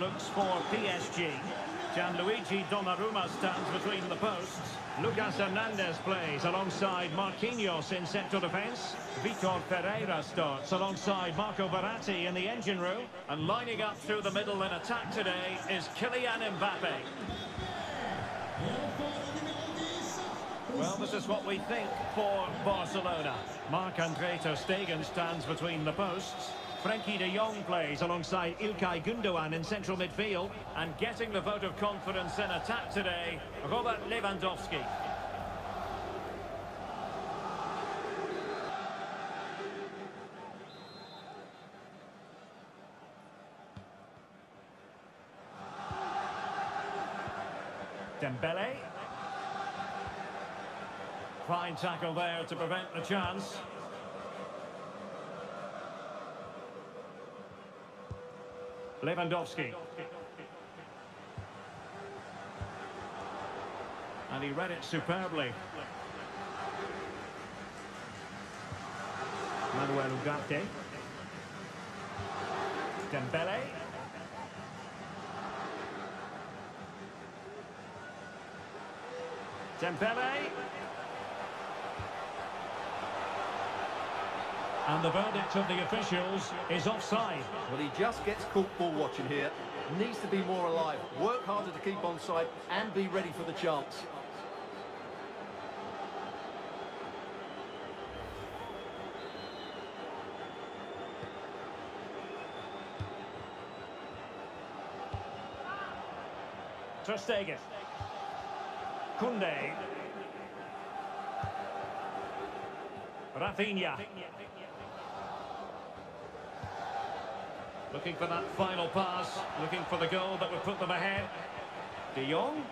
looks for PSG. Gianluigi Donnarumma stands between the posts. Lucas Hernandez plays alongside Marquinhos in central defence. Vitor Ferreira starts alongside Marco Verratti in the engine room. And lining up through the middle in attack today is Kylian Mbappe. Well, this is what we think for Barcelona. Marc-Andre Ter Stegen stands between the posts. Frenkie de Jong plays alongside Ilkay Gundogan in central midfield. And getting the vote of confidence in attack today, Robert Lewandowski. Dembele. Fine tackle there to prevent the chance. Lewandowski. And he read it superbly. Manuel Ugarte. Dembele. Dembele. And the verdict of the officials is offside. Well, he just gets caught ball watching here. Needs to be more alive, work harder to keep on side and be ready for the chance. Ter Stegen. Koundé. Rafinha. Looking for that final pass, looking for the goal that would put them ahead. De Jong.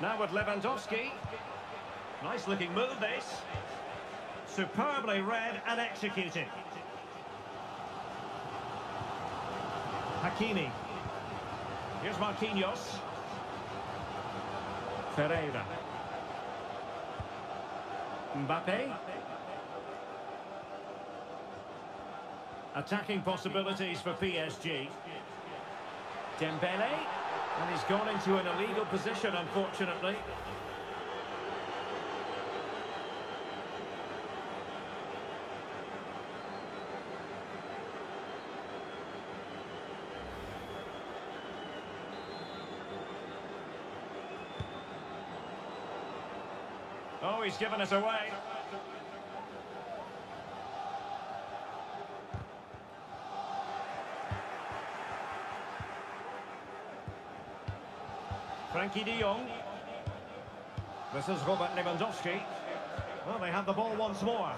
Now with Lewandowski. Nice looking move this. Superbly read and executed. Hakimi. Here's Marquinhos. Ferreira. Mbappe. Attacking possibilities for PSG. Dembele. And he's gone into an illegal position, unfortunately. Oh, he's given us away. Frenkie de Jong. This is Robert Lewandowski. Well, they have the ball once more.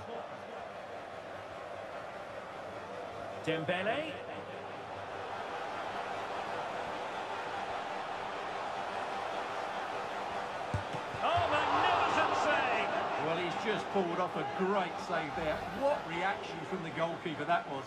Dembele. Oh, magnificent save! Well, he's just pulled off a great save there. What reaction from the goalkeeper that was.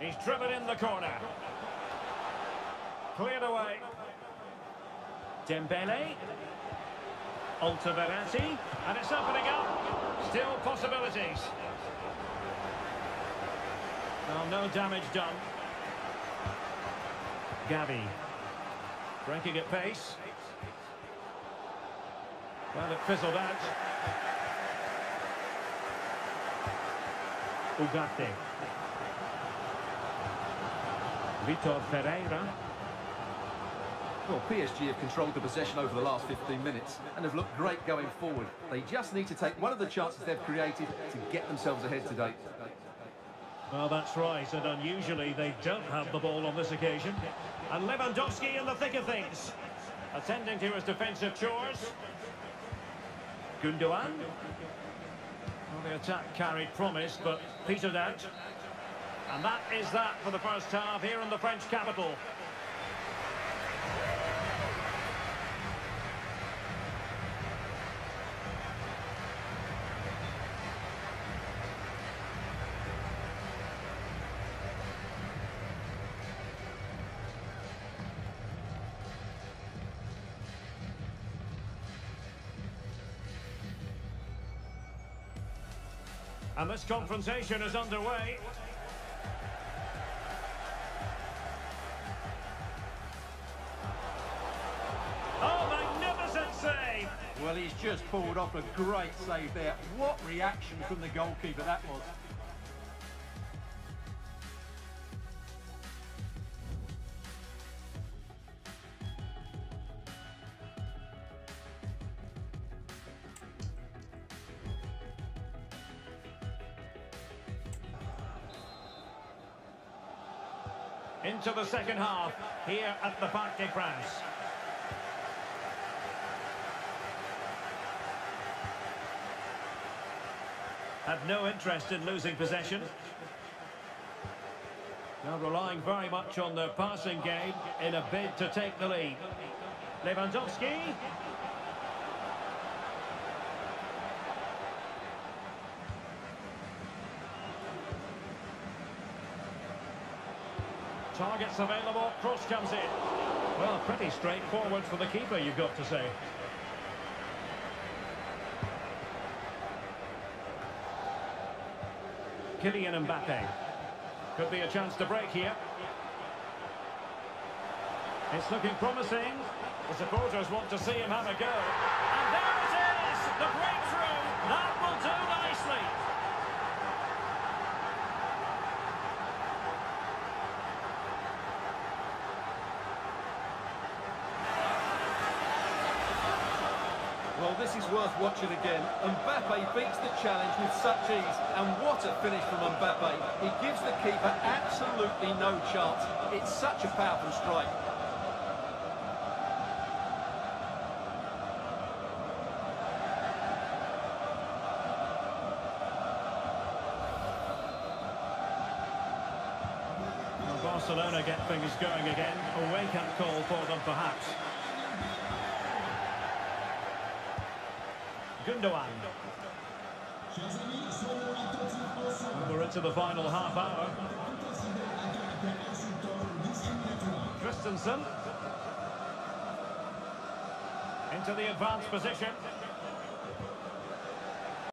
He's driven in the corner. Cleared away. Dembele. Alta Verratti. And it's opening up. Still possibilities. Well, no damage done. Gavi. Breaking at pace. Well, it fizzled out. Ugarte. Vitor Ferreira. Well, PSG have controlled the possession over the last 15 minutes and have looked great going forward. They just need to take one of the chances they've created to get themselves ahead today. Well, that's right, and unusually they don't have the ball on this occasion. And Lewandowski in the thick of things, attending to his defensive chores. Gundogan. Well, the attack carried promise, but petered out. And that is that for the first half here in the French capital. And this confrontation is underway. Oh, magnificent save! Well, he's just pulled off a great save there. What reaction from the goalkeeper that was. Into the second half here at the Parc des Princes. Have no interest in losing possession. Now relying very much on their passing game in a bid to take the lead. Lewandowski. Targets available, cross comes in. Well, pretty straightforward for the keeper, you've got to say. Kylian Mbappe. Could be a chance to break here. It's looking promising. The supporters want to see him have a go. And there it is! The breakthrough! This is worth watching again. Mbappe beats the challenge with such ease. And what a finish from Mbappe. He gives the keeper absolutely no chance. It's such a powerful strike. Barcelona get things going again. A wake-up call for them, perhaps. Gundogan. We're into the final half hour. Christensen. Into the advanced position.